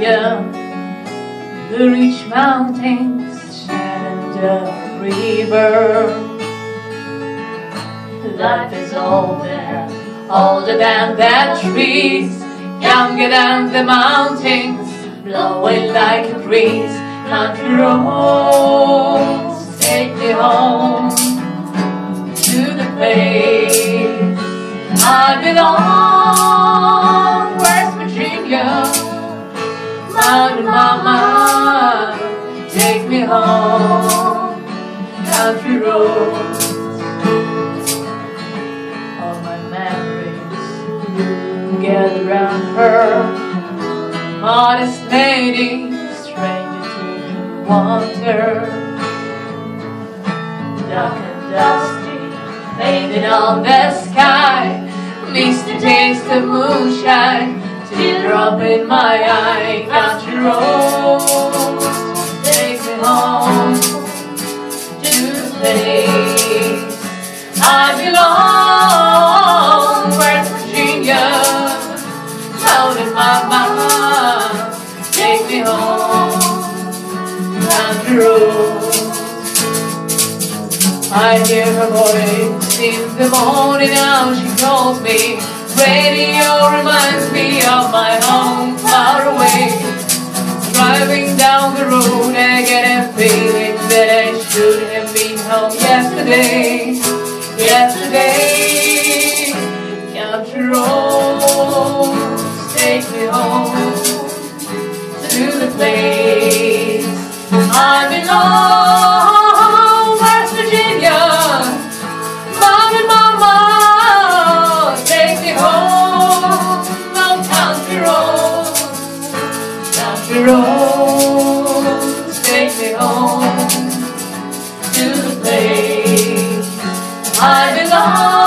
to Ridge Mountains, and the river. Life is older, older than the trees, younger than the mountains, blowing like a breeze. Country roads take me home to the place I belong. Mountain Mama, take me home. Country roads, all my memories gather around her. Modest lady, stranger to water, dark and dusty, faded on the sky. Miss the taste of moonshine, teardrop in my eye. Country road, take me home to the place I belong. West Virginia, Mountain Mama, take me home. Country road. I hear her voice in the morning now she calls me Radio reminds me of my home far away. Driving down the road I get a feeling that I should have been home yesterday. Yesterday Country roads take me home To the place I belong take me home to the place I belong.